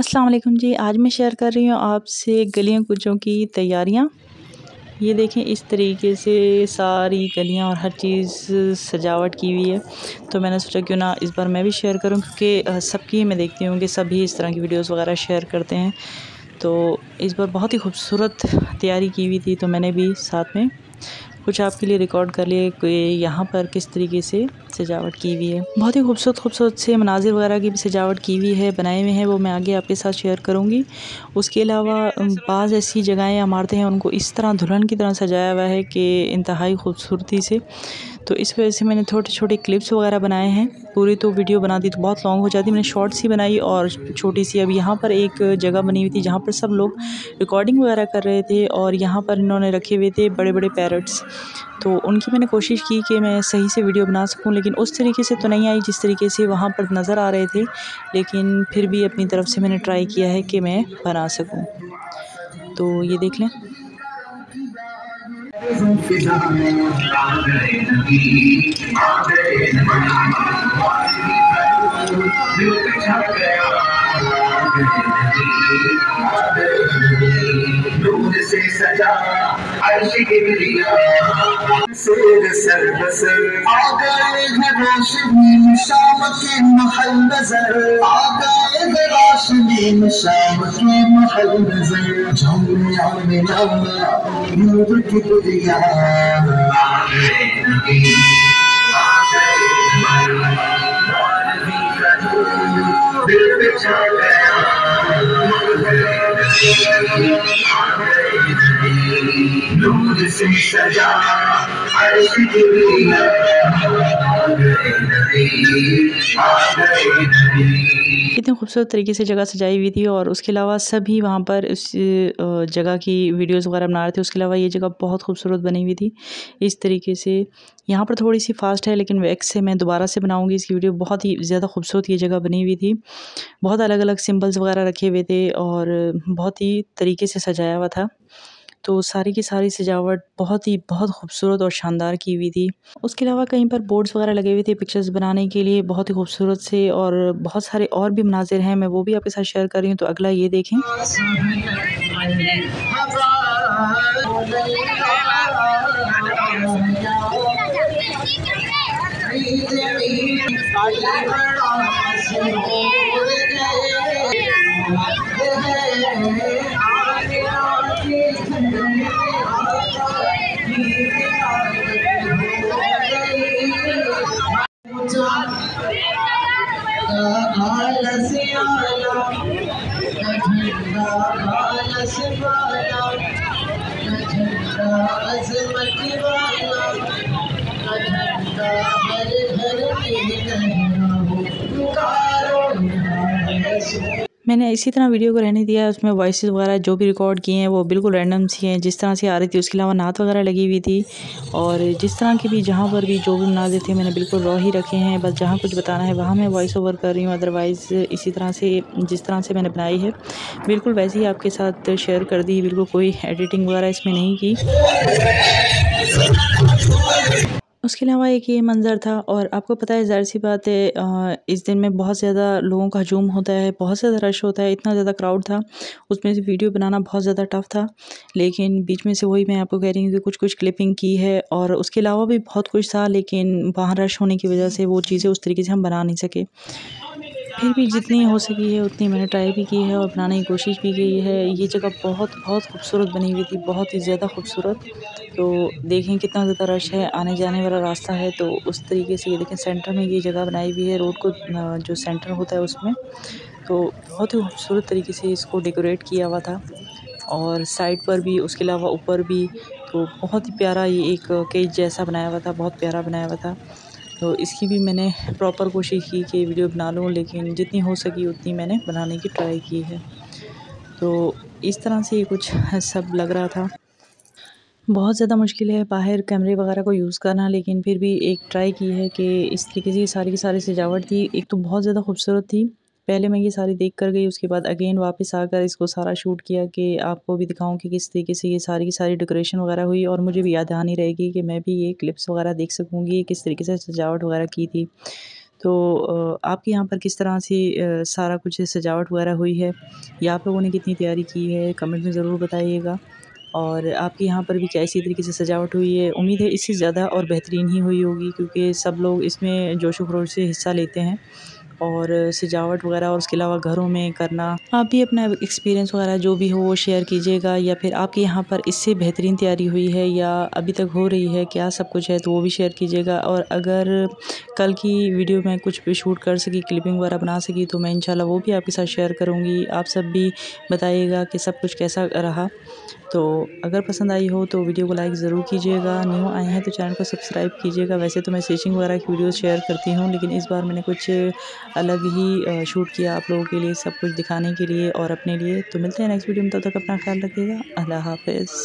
अस्सलाम वालेकुम जी। आज मैं शेयर कर रही हूँ आपसे गलियों कुचों की तैयारियाँ। ये देखें, इस तरीके से सारी गलियाँ और हर चीज़ सजावट की हुई है। तो मैंने सोचा क्यों ना इस बार मैं भी शेयर करूँ, क्योंकि सबकी मैं देखती हूँ कि सभी इस तरह की वीडियोस वगैरह शेयर करते हैं। तो इस बार बहुत ही खूबसूरत तैयारी की हुई थी तो मैंने भी साथ में कुछ आपके लिए रिकॉर्ड कर लिए कि यहाँ पर किस तरीके से सजावट की हुई है। बहुत ही खूबसूरत खूबसूरत से मनाजिर वगैरह की भी सजावट की हुई है बनाए हुए हैं, वो मैं आगे आपके साथ शेयर करूँगी। उसके अलावा बाज़ ऐसी जगहें, इमारतें हैं, उनको इस तरह दुल्हन की तरह सजाया हुआ है कि इंतहाई खूबसूरती से। तो इस वजह से मैंने छोटे छोटे क्लिप्स वगैरह बनाए हैं। पूरी तो वीडियो बना दी तो बहुत लॉन्ग हो जाती, मैंने शॉर्ट्स ही बनाई और छोटी सी अब यहाँ पर एक जगह बनी हुई थी जहाँ पर सब लोग रिकॉर्डिंग वगैरह कर रहे थे और यहाँ पर इन्होंने रखे हुए थे बड़े बड़े पैरट्स तो उनकी मैंने कोशिश की कि मैं सही से वीडियो बना सकूँ लेकिन उस तरीके से तो नहीं आई जिस तरीके से वहाँ पर नज़र आ रहे थे। लेकिन फिर भी अपनी तरफ़ से मैंने ट्राई किया है कि मैं बना सकूँ। तो ये देख लें। से सजा अर्श गिरिया शेर सर बसर आ गए हैं रोशनी शाम के महल नज़र आ गए हैं रोशनी शाम के महल नज़र झुमिया में नामा नूर की दुनिया नूर से सजा खूबसूरत तरीके से जगह सजाई हुई थी और उसके अलावा सभी वहाँ पर उस जगह की वीडियोस वगैरह बना रहे थे। उसके अलावा ये जगह बहुत खूबसूरत बनी हुई थी। इस तरीके से यहाँ पर थोड़ी सी फास्ट है, लेकिन वैक्स से मैं दोबारा से बनाऊँगी इसकी वीडियो। बहुत ही ज़्यादा खूबसूरत ये जगह बनी हुई थी। बहुत अलग अलग सिम्बल्स वगैरह रखे हुए थे और बहुत ही तरीके से सजाया हुआ था। तो सारी की सारी सजावट बहुत ही, बहुत खूबसूरत और शानदार की हुई थी। उसके अलावा कहीं पर बोर्ड्स वगैरह लगे हुए थे पिक्चर्स बनाने के लिए, बहुत ही खूबसूरत से और बहुत सारे और भी मनाजिर हैं, मैं वो भी आपके साथ शेयर कर रही हूँ तो अगला ये देखें। मैंने इसी तरह वीडियो को रहने दिया, उसमें वॉइस वगैरह जो भी रिकॉर्ड किए हैं, वो बिल्कुल रैंडम सी हैं। जिस तरह से आ रही थी, उसके अलावा नात वगैरह लगी हुई थी। और जिस तरह की भी जहाँ पर भी जो भी मनाजे थे, मैंने बिल्कुल रॉ ही रखे हैं। बस जहाँ कुछ बताना है, वहाँ मैं वॉइस ओवर कर रही हूँ। अदरवाइज़ इसी तरह से, जिस तरह से मैंने बनाई है, बिल्कुल वैसे ही आपके साथ शेयर कर दी। बिल्कुल कोई एडिटिंग वगैरह इसमें नहीं की। उसके अलावा एक ये मंज़र था और आपको पता है, ज़ाहिर सी बात है इस दिन में बहुत ज़्यादा लोगों का हजूम होता है, बहुत ज़्यादा रश होता है, इतना ज़्यादा क्राउड था। उसमें से वीडियो बनाना बहुत ज़्यादा टफ़ था, लेकिन बीच में से वही मैं आपको कह रही हूँ कि कुछ कुछ क्लिपिंग की है और उसके अलावा भी बहुत कुछ था, लेकिन वहाँ रश होने की वजह से वो चीज़ें उस तरीके से हम बना नहीं सके। फिर भी जितनी हो सकी है, उतनी मैंने ट्राई भी की है और बनाने की कोशिश भी की है। ये जगह बहुत बहुत खूबसूरत बनी हुई थी, बहुत ही ज़्यादा खूबसूरत। तो देखें कितना ज़्यादा रश है आने जाने वाला रास्ता है तो उस तरीके से ये देखें सेंटर में ये जगह बनाई हुई है रोड को जो सेंटर होता है उसमें। तो बहुत ही खूबसूरत तरीके से इसको डेकोरेट किया हुआ था और साइड पर भी, उसके अलावा ऊपर भी। तो बहुत ही प्यारा ये एक केज जैसा बनाया हुआ था, बहुत प्यारा बनाया हुआ था। तो इसकी भी मैंने प्रॉपर कोशिश की कि वीडियो बना लूँ, लेकिन जितनी हो सकी उतनी मैंने बनाने की ट्राई की है। तो इस तरह से ये कुछ सब लग रहा था। बहुत ज़्यादा मुश्किल है बाहर कैमरे वगैरह को यूज़ करना, लेकिन फिर भी एक ट्राई की है कि इस तरीके से सारी की सारी सजावट थी। एक तो बहुत ज़्यादा खूबसूरत थी पहले मैं ये सारी देख कर गई, उसके बाद अगेन वापस आकर इसको सारा शूट किया कि आपको भी दिखाऊँ कि किस तरीके से ये सारी की सारी डेकोरेशन वगैरह हुई और मुझे भी याद आनी रहेगी कि मैं भी ये क्लिप्स वगैरह देख सकूँगी किस तरीके से सजावट वगैरह की थी। तो आपके यहाँ पर किस तरह से सारा कुछ सजावट वगैरह हुई है? या आप लोगों ने कितनी तैयारी की है? कमेंट में ज़रूर बताइएगा। और आपके यहाँ पर भी क्या इसी तरीके से सजावट हुई है? उम्मीद है इससे ज़्यादा और बेहतरीन ही हुई होगी, क्योंकि सब लोग इसमें जोशो खरोश से हिस्सा लेते हैं। और सजावट वगैरह और उसके अलावा घरों में करना। आप भी अपना एक्सपीरियंस वगैरह जो भी हो वो शेयर कीजिएगा या फिर आपके यहाँ पर इससे बेहतरीन तैयारी हुई है या अभी तक हो रही है, क्या सब कुछ है तो वो भी शेयर कीजिएगा। और अगर कल की वीडियो में कुछ भी शूट कर सकी क्लिपिंग वगैरह बना सकी तो मैं इंशाल्लाह वो भी आपके साथ शेयर करूँगी। आप सब भी बताइएगा कि सब कुछ कैसा रहा। तो अगर पसंद आई हो तो वीडियो को लाइक ज़रूर कीजिएगा। न्यू आए हैं तो चैनल को सब्सक्राइब कीजिएगा। वैसे तो मैं स्टिचिंग वगैरह की वीडियो शेयर करती हूँ, लेकिन इस बार मैंने कुछ अलग ही शूट किया आप लोगों के लिए सब कुछ दिखाने के लिए और अपने लिए। तो मिलते हैं नेक्स्ट वीडियो में, तब तक अपना ख्याल रखिएगा। अल्लाह हाफिज़।